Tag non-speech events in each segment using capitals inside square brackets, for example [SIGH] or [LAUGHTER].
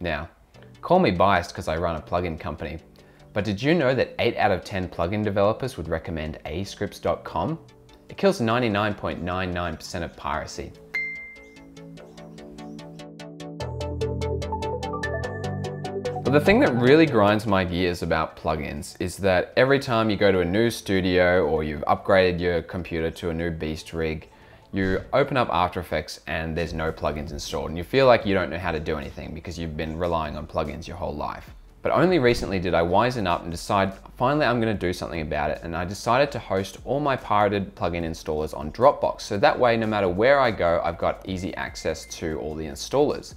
Now, call me biased because I run a plugin company, but did you know that 8 out of 10 plugin developers would recommend aescripts.com? It kills 99.99% of piracy. But the thing that really grinds my gears about plugins is that every time you go to a new studio or you've upgraded your computer to a new beast rig, you open up After Effects and there's no plugins installed and you feel like you don't know how to do anything because you've been relying on plugins your whole life. But only recently did I wisen up and decide finally I'm going to do something about it and I decided to host all my pirated plugin installers on Dropbox so that way no matter where I go I've got easy access to all the installers.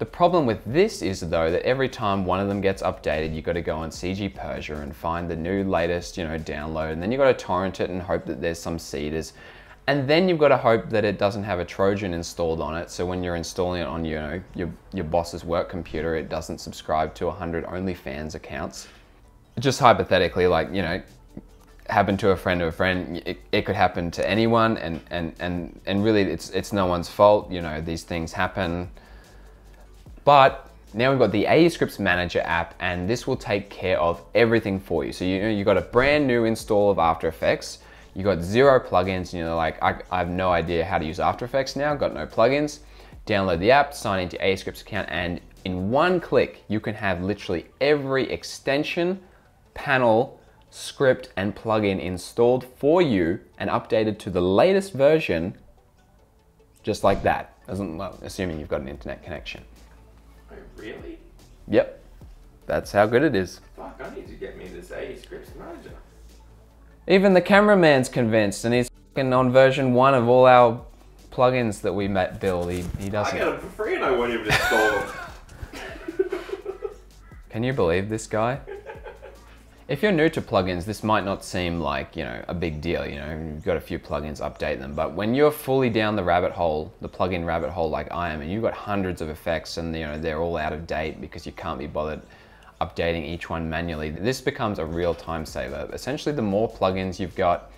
The problem with this is though that every time one of them gets updated, you got to go on CG Persia and find the new latest, you know, download, and then you got to torrent it and hope that there's some seeders. And then you've got to hope that it doesn't have a Trojan installed on it. So when you're installing it on you know, your, your boss's work computer, it doesn't subscribe to 100 OnlyFans accounts. Just hypothetically, like, you know, happened to a friend of a friend, it, it could happen to anyone and, and, and, and really it's, it's no one's fault. You know, these things happen. But now we've got the Aescripts Manager app and this will take care of everything for you. So you know, you've got a brand new install of After Effects, you got zero plugins, and you know, like I, I, have no idea how to use After Effects now, got no plugins. Download the app, sign into Aescripts account and in one click, you can have literally every extension, panel, script and plugin installed for you and updated to the latest version just like that, well, assuming you've got an internet connection. Oh, Really? Yep. That's how good it is. Fuck, I need to get me this Aescripts Manager. Even the cameraman's convinced and he's on version one of all our plugins that we met build. He, he doesn't. I got them for free and I won't even install them. [LAUGHS] Can you believe this guy? If you're new to plugins, this might not seem like, you know, a big deal, you know, you've got a few plugins, update them. But when you're fully down the rabbit hole, the plugin rabbit hole like I am, and you've got hundreds of effects and, you know, they're all out of date because you can't be bothered updating each one manually, this becomes a real time saver. Essentially, the more plugins you've got,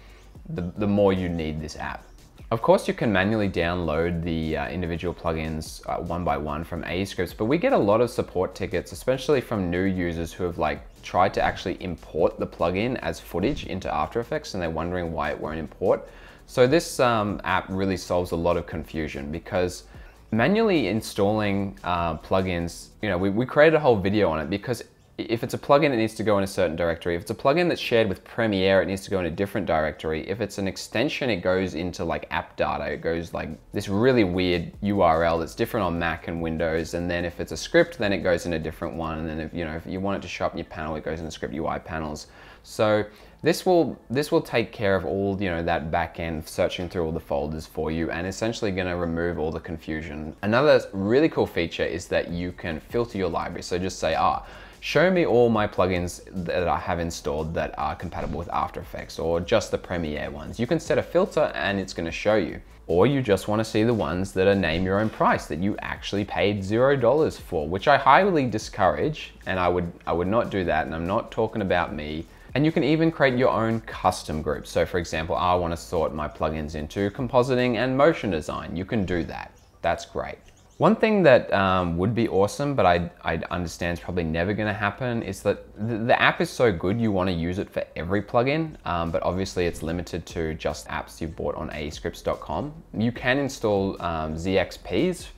the, the more you need this app. Of course, you can manually download the uh, individual plugins uh, one by one from Aescripts, but we get a lot of support tickets, especially from new users who have like tried to actually import the plugin as footage into After Effects and they're wondering why it won't import. So this um, app really solves a lot of confusion because manually installing uh, plugins, you know, we, we created a whole video on it because if it's a plugin, it needs to go in a certain directory. If it's a plugin that's shared with Premiere, it needs to go in a different directory. If it's an extension, it goes into like app data. It goes like this really weird URL that's different on Mac and Windows. And then if it's a script, then it goes in a different one. And then if you know if you want it to show up in your panel, it goes in the script UI panels. So this will this will take care of all you know that back end searching through all the folders for you and essentially going to remove all the confusion. Another really cool feature is that you can filter your library. So just say, ah, show me all my plugins that I have installed that are compatible with After Effects or just the Premiere ones. You can set a filter and it's gonna show you. Or you just wanna see the ones that are name your own price that you actually paid zero dollars for, which I highly discourage and I would, I would not do that and I'm not talking about me. And you can even create your own custom groups. So for example, I wanna sort my plugins into compositing and motion design. You can do that, that's great. One thing that um, would be awesome, but I, I understand is probably never going to happen, is that the, the, app is so good you want to use it for every plugin, um, but obviously it's limited to just apps you've bought on aescripts.com. You can install um, ZXPs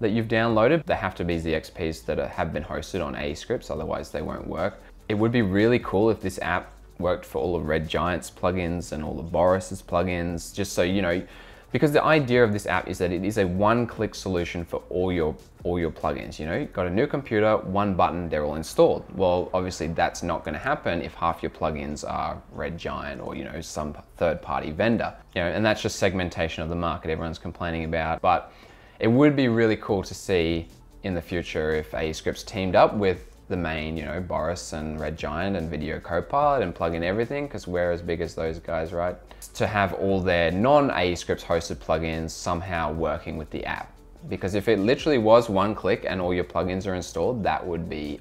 that you've downloaded. They have to be ZXPs that are, have been hosted on Aescripts, otherwise they won't work. It would be really cool if this app worked for all of Red Giant's plugins and all of Boris's plugins, just so you know, because the idea of this app is that it is a one-click solution for all your all your plugins. You know, you've got a new computer, one button, they're all installed. Well, obviously that's not going to happen if half your plugins are Red Giant or you know some third-party vendor. You know, and that's just segmentation of the market everyone's complaining about. But it would be really cool to see in the future if Aescripts teamed up with the main, you know, Boris and Red Giant and Video Copilot and Plugin Everything because we're as big as those guys, right? To have all their non-AE scripts hosted plugins somehow working with the app. Because if it literally was one click and all your plugins are installed, that would be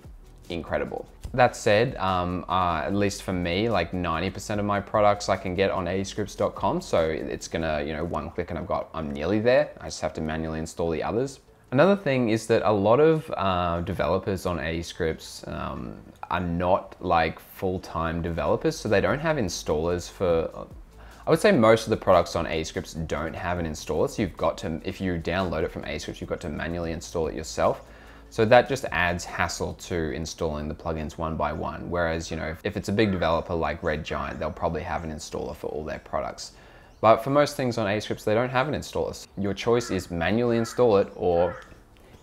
incredible. That said, um, uh, at least for me, like 90% of my products I can get on aescripts.com. So it's gonna, you know, one click and I've got, I'm nearly there. I just have to manually install the others. Another thing is that a lot of uh, developers on AE Scripts um, are not like full-time developers, so they don't have installers for I would say most of the products on AE Scripts don't have an installer, so you've got to, if you download it from AE Scripts, you've got to manually install it yourself. So that just adds hassle to installing the plugins one by one. Whereas, you know, if it's a big developer like Red Giant, they'll probably have an installer for all their products. But for most things on AE Scripts, they don't have an installer. Your choice is manually install it or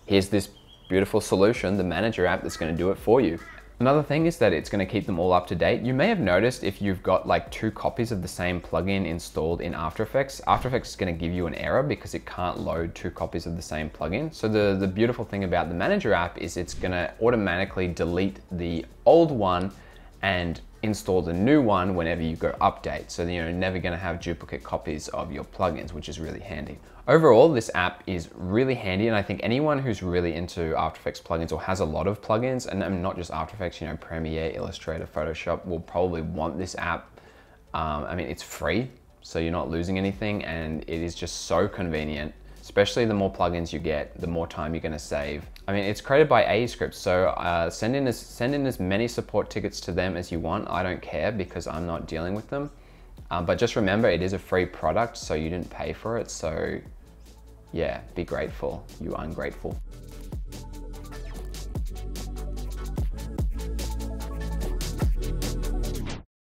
here's this beautiful solution, the manager app that's gonna do it for you. Another thing is that it's going to keep them all up to date. You may have noticed if you've got like two copies of the same plugin installed in After Effects, After Effects is going to give you an error because it can't load two copies of the same plugin. So the, the beautiful thing about the Manager app is it's going to automatically delete the old one and install the new one whenever you go update. So you're never gonna have duplicate copies of your plugins, which is really handy. Overall, this app is really handy and I think anyone who's really into After Effects plugins or has a lot of plugins, and not just After Effects, you know, Premiere, Illustrator, Photoshop, will probably want this app. Um, I mean, it's free, so you're not losing anything and it is just so convenient especially the more plugins you get, the more time you're gonna save. I mean, it's created by AE Scripts, so uh, send, in as, send in as many support tickets to them as you want. I don't care because I'm not dealing with them. Um, but just remember, it is a free product, so you didn't pay for it. So yeah, be grateful, you ungrateful.